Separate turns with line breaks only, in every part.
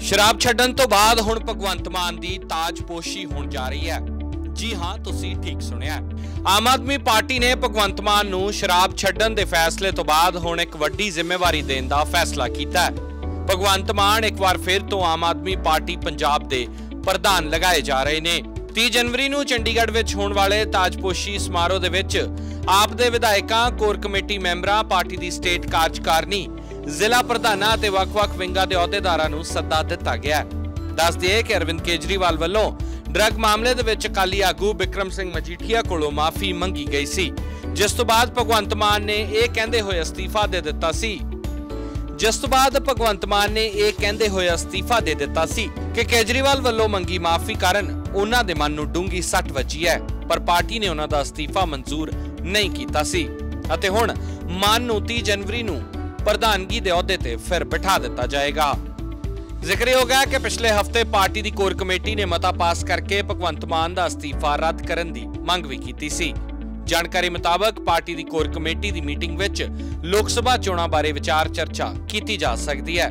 ਸ਼ਰਾਬ ਛੱਡਣ ਤੋਂ ਬਾਅਦ ਹੁਣ ਭਗਵੰਤ ਮਾਨ ਦੀ ਤਾਜਪੋਸ਼ੀ ਹੋਣ ਜਾ ਰਹੀ ਹੈ। ਜੀ ਹਾਂ, ਤੁਸੀਂ ਠੀਕ ਸੁਣਿਆ ਆਮ ਆਦਮੀ ਪਾਰਟੀ ਨੇ ਭਗਵੰਤ ਮਾਨ ਨੂੰ ਸ਼ਰਾਬ ਛੱਡਣ ਦੇ ਫੈਸਲੇ ਤੋਂ ਬਾਅਦ ਹੁਣ ਇੱਕ ਵੱਡੀ ਜ਼ਿੰਮੇਵਾਰੀ ਦੇਣ ਦਾ ਫੈਸਲਾ ਕੀਤਾ ਹੈ। ਭਗਵੰਤ ਮਾਨ ਇੱਕ ਵਾਰ ਫਿਰ ਤੋਂ ਆਮ ਆਦਮੀ ਪਾਰਟੀ ਪੰਜਾਬ ਦੇ ਪ੍ਰਧਾਨ ਲਗਾਏ ਜਾ ਰਹੇ ਨੇ। 30 ਜਨਵਰੀ ਨੂੰ ਚੰਡੀਗੜ੍ਹ ਵਿੱਚ ਹੋਣ ਵਾਲੇ ਤਾਜਪੋਸ਼ੀ ਸਮਾਰੋਹ ਦੇ ਵਿੱਚ ਆਪ ਦੇ ਵਿਧਾਇਕਾਂ, ਕੋਰ ਕਮੇਟੀ ਮੈਂਬਰਾਂ, ਪਾਰਟੀ ਦੀ ਸਟੇਟ ਕਾਰਜਕਾਰਨੀ ਜ਼ਿਲ੍ਹਾ ਪ੍ਰਧਾਨਾਂ ਅਤੇ ਵੱਖ-ਵੱਖ ਵਿੰਗਾਂ ਦੇ ਅਹੁਦੇਦਾਰਾਂ ਨੂੰ ਸੱਦਾ ਦਿੱਤਾ ਗਿਆ ਹੈ। ਦੱਸ ਦਈਏ ਕਿ ਅਰਵਿੰਦ ਕੇਜਰੀਵਾਲ ਵੱਲੋਂ ਡਰੱਗ ਮਾਮਲੇ ਦੇ ਵਿੱਚ ਅਕਾਲੀ ਆਗੂ ਬਿਕਰਮ ਸਿੰਘ ਮਜੀਠੀਆ ਕੋਲੋਂ ਮਾਫੀ ਮੰਗੀ ਗਈ ਸੀ। ਜਿਸ ਤੋਂ ਬਾਅਦ ਭਗਵੰਤ ਮਾਨ ਨੇ ਇਹ ਕਹਿੰਦੇ ਹੋਏ ਅਸਤੀਫਾ ਦੇ ਦਿੱਤਾ ਸੀ। ਜਿਸ ਤੋਂ ਬਾਅਦ ਭਗਵੰਤ ਮਾਨ ਨੇ ਇਹ ਕਹਿੰਦੇ ਹੋਏ ਅਸਤੀਫਾ ਦੇ ਦਿੱਤਾ ਸੀ ਕਿ ਕੇਜਰੀਵਾਲ ਵੱਲੋਂ ਮੰਗੀ ਮਾਫੀ ਕਾਰਨ ਉਹਨਾਂ ਦੇ ਮਨ ਨੂੰ ਡੂੰਗੀ ਸੱਟ ਵੱਜੀ ਹੈ, ਪਰ ਪਾਰਟੀ ਨੇ ਉਹਨਾਂ ਦਾ ਅਸਤੀਫਾ ਮਨਜ਼ੂਰ ਨਹੀਂ ਕੀਤਾ ਸੀ। ਅਤੇ ਹੁਣ ਮਾਨ ਨੂੰ 30 ਜਨਵਰੀ ਨੂੰ ਪ੍ਰਧਾਨਗੀ ਦੇ ਅਹੁਦੇ ਤੇ ਫਿਰ ਬਿਠਾ ਦਿੱਤਾ ਜਾਏਗਾ। ਜ਼ਿਕਰਯੋਗ ਹੈ ਕਿ ਪਿਛਲੇ ਹਫ਼ਤੇ ਪਾਰਟੀ ਦੀ ਕੋਰ ਕਮੇਟੀ ਨੇ ਮਤਾ ਪਾਸ ਕਰਕੇ ਭਗਵੰਤ ਮਾਨ ਦਾ ਅਸਤੀਫਾ ਰੱਦ ਕਰਨ ਦੀ ਮੰਗ ਵੀ ਕੀਤੀ ਸੀ। ਜਾਣਕਾਰੀ ਮੁਤਾਬਕ ਪਾਰਟੀ ਦੀ ਕੋਰ ਕਮੇਟੀ ਦੀ ਮੀਟਿੰਗ ਵਿੱਚ ਲੋਕ ਸਭਾ ਚੋਣਾਂ ਬਾਰੇ ਵਿਚਾਰ ਚਰਚਾ ਕੀਤੀ ਜਾ ਸਕਦੀ ਹੈ।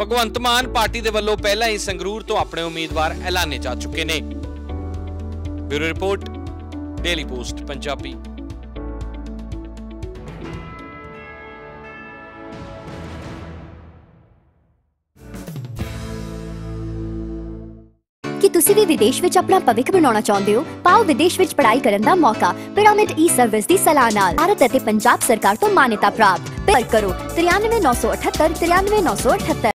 ਭਗਵੰਤ ਮਾਨ ਪਾਰਟੀ ਦੇ ਵੱਲੋਂ ਪਹਿਲਾਂ ਹੀ ਸੰਗਰੂਰ ਤੋਂ ਆਪਣੇ ਉਮੀਦਵਾਰ ਐਲਾਨੇ ਜਾ ਚੁੱਕੇ ਨੇ। Bureau report, daily post, Punjabi.
ਕੀ ਤੁਸੀਂ ਵੀ ਵਿਦੇਸ਼ ਵਿੱਚ ਆਪਣਾ ਭਵਿੱਖ ਬਣਾਉਣਾ ਚਾਹੁੰਦੇ ਹੋ, ਪਾਓ ਵਿਦੇਸ਼ ਵਿੱਚ ਪੜ੍ਹਾਈ ਕਰਨ ਦਾ ਮੌਕਾ, ਪਿਰਾਮਿਡ ਈ ਸਰਵਿਸ ਦੀ ਸਲਾਹ ਨਾਲ। ਭਾਰਤ ਅਤੇ ਪੰਜਾਬ ਸਰਕਾਰ ਤੋਂ ਮਾਨਤਾ ਪ੍ਰਾਪਤ। ਪਰ ਕਰੋ 93978 93978